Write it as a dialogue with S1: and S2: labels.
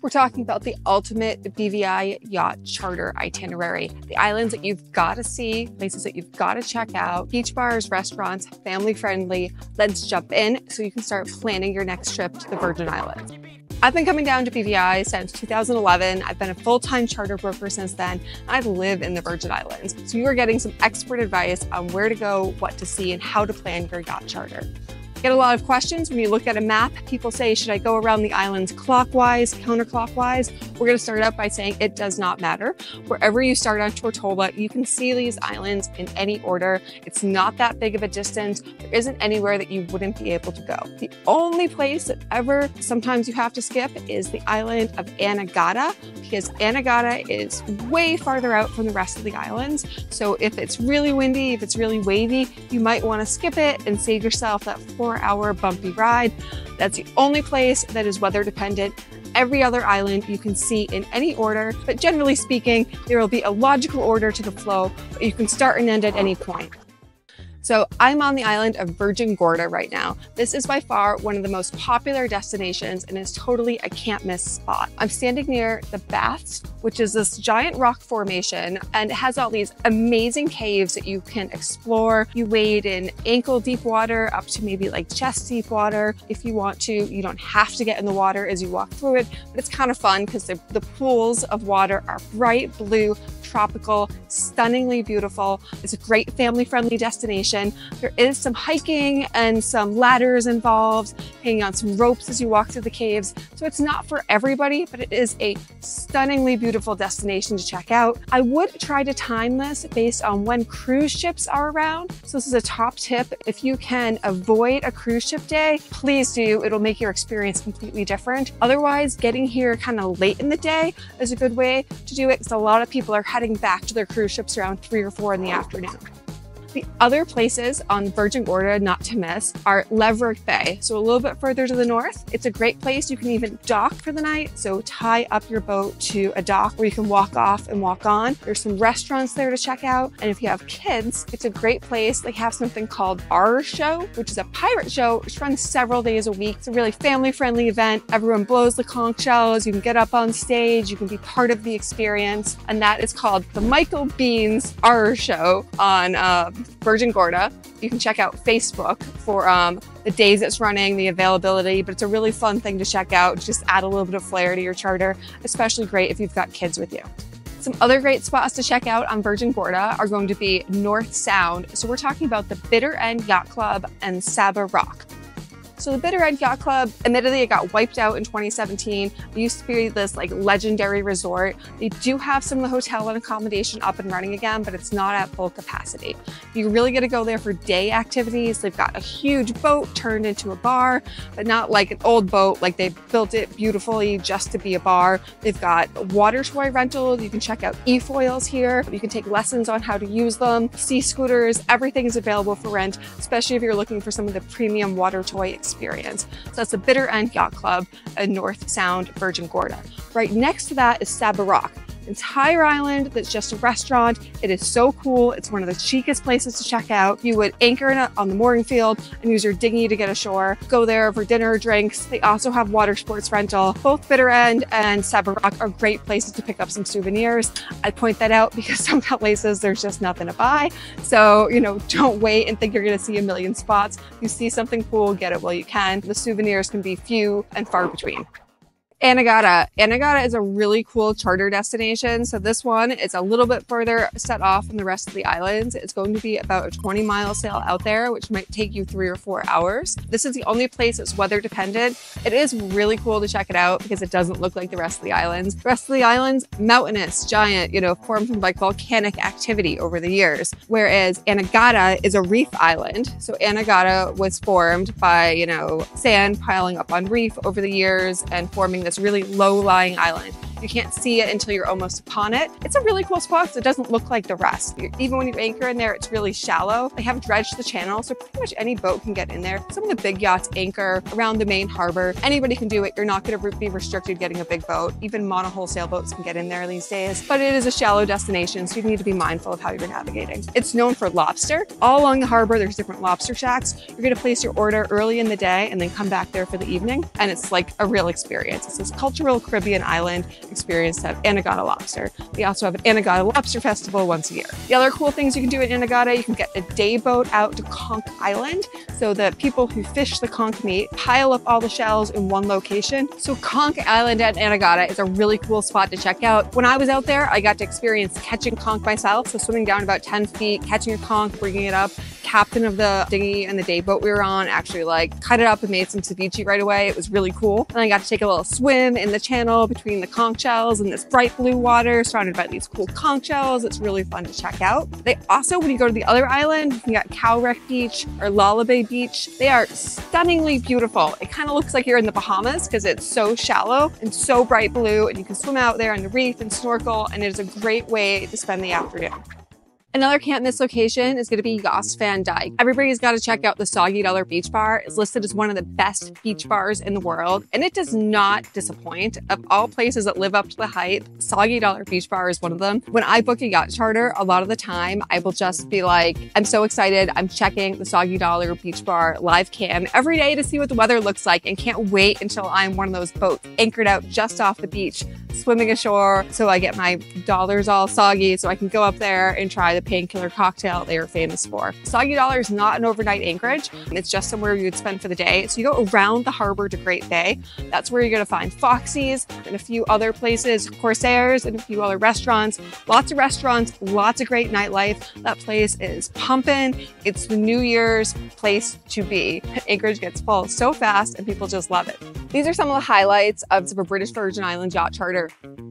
S1: We're talking about the ultimate BVI yacht charter itinerary. The islands that you've got to see, places that you've got to check out, beach bars, restaurants, family friendly. Let's jump in so you can start planning your next trip to the Virgin Islands. I've been coming down to BVI since 2011. I've been a full-time charter broker since then. I live in the Virgin Islands. So you are getting some expert advice on where to go, what to see, and how to plan your yacht charter. Get a lot of questions when you look at a map. People say, should I go around the islands clockwise, counterclockwise? We're going to start out by saying it does not matter. Wherever you start on Tortola, you can see these islands in any order. It's not that big of a distance. There isn't anywhere that you wouldn't be able to go. The only place that ever sometimes you have to skip is the island of Anegada because Anegada is way farther out from the rest of the islands. So if it's really windy, if it's really wavy, you might want to skip it and save yourself that hour bumpy ride. That's the only place that is weather dependent. Every other island you can see in any order, but generally speaking, there will be a logical order to the flow, but you can start and end at any point. So I'm on the island of Virgin Gorda right now. This is by far one of the most popular destinations and is totally a can't miss spot. I'm standing near the Baths, which is this giant rock formation and has all these amazing caves that you can explore. You wade in ankle deep water up to maybe like chest deep water if you want to. You don't have to get in the water as you walk through it, but it's kind of fun because the, the pools of water are bright blue, tropical, stunningly beautiful. It's a great family-friendly destination. There is some hiking and some ladders involved, hanging on some ropes as you walk through the caves. So it's not for everybody, but it is a stunningly beautiful destination to check out. I would try to time this based on when cruise ships are around. So this is a top tip. If you can avoid a cruise ship day, please do. It'll make your experience completely different. Otherwise, getting here kind of late in the day is a good way to do it because a lot of people are heading back to their cruise ships around three or four in the afternoon. The other places on Virgin Gorda not to miss are Leverick Bay. So a little bit further to the north. It's a great place. You can even dock for the night. So tie up your boat to a dock where you can walk off and walk on. There's some restaurants there to check out. And if you have kids, it's a great place. They have something called Our Show, which is a pirate show which runs several days a week. It's a really family friendly event. Everyone blows the conch shells. You can get up on stage. You can be part of the experience. And that is called the Michael Beans Our Show on uh, Virgin Gorda. You can check out Facebook for um, the days it's running, the availability, but it's a really fun thing to check out. Just add a little bit of flair to your charter, especially great if you've got kids with you. Some other great spots to check out on Virgin Gorda are going to be North Sound. So we're talking about the Bitter End Yacht Club and Saba Rock. So the Bitter End Yacht Club, admittedly, it got wiped out in 2017. It used to be this like legendary resort. They do have some of the hotel and accommodation up and running again, but it's not at full capacity. You really get to go there for day activities. They've got a huge boat turned into a bar, but not like an old boat. Like they built it beautifully just to be a bar. They've got water toy rentals. You can check out e-foils here. You can take lessons on how to use them. Sea scooters, everything is available for rent, especially if you're looking for some of the premium water toy experience. So that's the Bitter End Yacht Club in North Sound, Virgin Gorda. Right next to that is Saba Rock entire island that's just a restaurant. It is so cool. It's one of the cheapest places to check out. You would anchor in a, on the mooring field and use your dinghy to get ashore. Go there for dinner drinks. They also have water sports rental. Both Bitter End and Saba Rock are great places to pick up some souvenirs. I point that out because some places there's just nothing to buy. So, you know, don't wait and think you're going to see a million spots. You see something cool, get it while you can. The souvenirs can be few and far between. Anegada. Anegada is a really cool charter destination. So this one is a little bit further set off from the rest of the islands. It's going to be about a 20 mile sail out there, which might take you three or four hours. This is the only place that's weather dependent. It is really cool to check it out because it doesn't look like the rest of the islands. The rest of the islands, mountainous, giant, you know, formed from like volcanic activity over the years. Whereas Anegada is a reef island. So Anegada was formed by, you know, sand piling up on reef over the years and forming this really low-lying island. You can't see it until you're almost upon it. It's a really cool spot because it doesn't look like the rest. Even when you anchor in there, it's really shallow. They have dredged the channel, so pretty much any boat can get in there. Some of the big yachts anchor around the main harbor. Anybody can do it. You're not going to be restricted getting a big boat. Even monohull sailboats can get in there these days. But it is a shallow destination, so you need to be mindful of how you're navigating. It's known for lobster. All along the harbor, there's different lobster shacks. You're going to place your order early in the day and then come back there for the evening. And it's like a real experience. It's this cultural Caribbean island experience have Anegada lobster. They also have an Anegada Lobster Festival once a year. The other cool things you can do in Anegada, you can get a day boat out to Conch Island. So the people who fish the conch meat pile up all the shells in one location. So Conch Island at Anegada is a really cool spot to check out. When I was out there, I got to experience catching conch myself. So swimming down about 10 feet, catching a conch, bringing it up, captain of the dinghy and the day boat we were on actually like cut it up and made some ceviche right away. It was really cool. And I got to take a little swim in the channel between the conch shells and this bright blue water surrounded by these cool conch shells. It's really fun to check out. They also, when you go to the other island, you got Cow Wreck Beach or Loblolly Beach. They are stunningly beautiful. It kind of looks like you're in the Bahamas because it's so shallow and so bright blue and you can swim out there on the reef and snorkel and it is a great way to spend the afternoon. Another can't miss location is going to be Jost Van Dyke. Everybody's got to check out the Soggy Dollar Beach Bar. It's listed as one of the best beach bars in the world, and it does not disappoint. Of all places that live up to the hype, Soggy Dollar Beach Bar is one of them. When I book a yacht charter, a lot of the time I will just be like, I'm so excited. I'm checking the Soggy Dollar Beach Bar live cam every day to see what the weather looks like and can't wait until I'm one of those boats anchored out just off the beach, swimming ashore. So I get my dollars all soggy so I can go up there and try the painkiller cocktail they are famous for. Soggy Dollar is not an overnight anchorage. It's just somewhere you would spend for the day. So you go around the harbor to Great Bay. That's where you're going to find Foxy's and a few other places, Corsairs and a few other restaurants. Lots of restaurants, lots of great nightlife. That place is pumping. It's the New Year's place to be. Anchorage gets full so fast and people just love it. These are some of the highlights of a British Virgin Islands yacht charter. Mm-hmm.